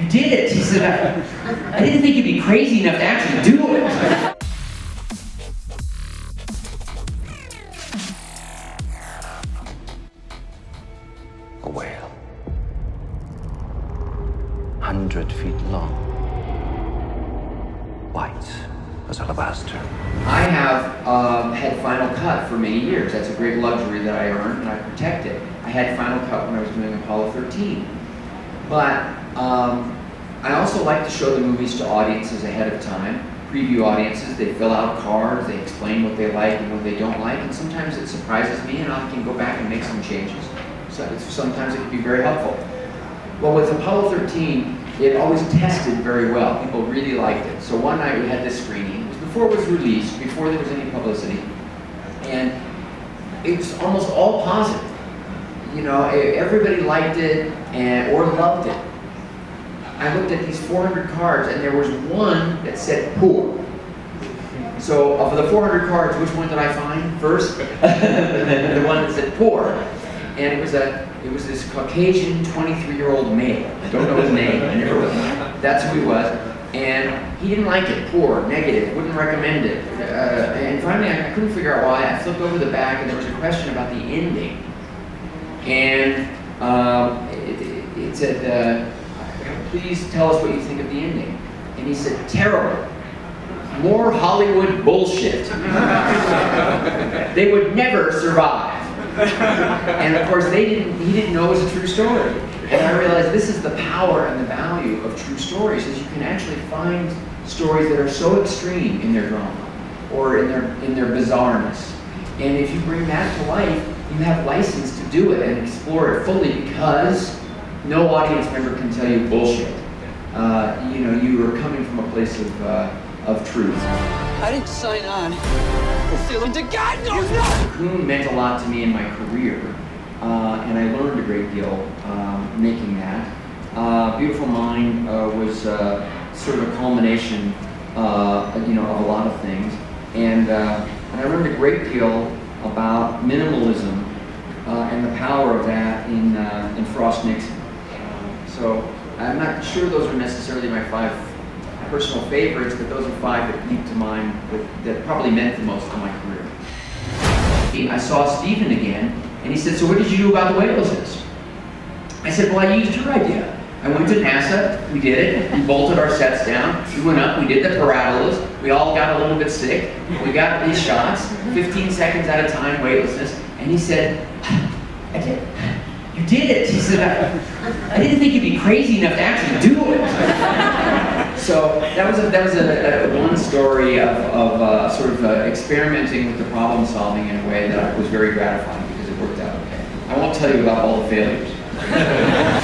You did it! He said, I, I didn't think you'd be crazy enough to actually do it. A whale. Hundred feet long. White as alabaster. I have um, had Final Cut for many years. That's a great luxury that I earned and I protect it. I had Final Cut when I was doing Apollo 13. But um, I also like to show the movies to audiences ahead of time. Preview audiences, they fill out cards, they explain what they like and what they don't like, and sometimes it surprises me and I can go back and make some changes. So sometimes it can be very helpful. Well, with Apollo 13, it always tested very well. People really liked it. So one night we had this screening. It was before it was released, before there was any publicity, and it was almost all positive. You know, everybody liked it and or loved it. I looked at these 400 cards and there was one that said poor. So of the 400 cards, which one did I find first? the one that said poor. And it was a it was this Caucasian 23-year-old male. I don't know his name. I never That's who he was. And he didn't like it, poor, negative, wouldn't recommend it. Uh, and finally, I couldn't figure out why. I flipped over the back, and there was a question about the ending. And um, it, it, said, uh, please tell us what you think of the ending. And he said, terrible. More Hollywood bullshit. they would never survive. and of course, they didn't, he didn't know it was a true story. And I realized this is the power and the value of true stories, is you can actually find stories that are so extreme in their drama or in their, in their bizarreness. And if you bring that to life, you have license to do it and explore it fully because no audience member can tell you bullshit. Uh, you know, you are coming from a place of, uh, of truth. I didn't sign on. Fulfilling to God knows not! Cocoon meant a lot to me in my career, uh, and I learned a great deal um, making that. Uh, Beautiful Mind uh, was uh, sort of a culmination, uh, you know, of a lot of things, and, and I learned a great deal about minimalism and the power of that in, in Frost Nixon. So I'm not sure those are necessarily my five personal favorites, but those are five that leap to mind that, that probably meant the most to my career. I saw Stephen again, and he said, so what did you do about the weightlessness? I said, well, I used your idea. I went to NASA, we did it, we bolted our sets down, we went up, we did the parabolas, we all got a little bit sick, we got these shots, 15 seconds at a time, weightlessness, and he said, I did you did it. He said, I, I, didn't think you'd be crazy enough to actually do it. so that was a, that was a, a one story of, of uh, sort of uh, experimenting with the problem solving in a way that was very gratifying because it worked out okay. I won't tell you about all the failures.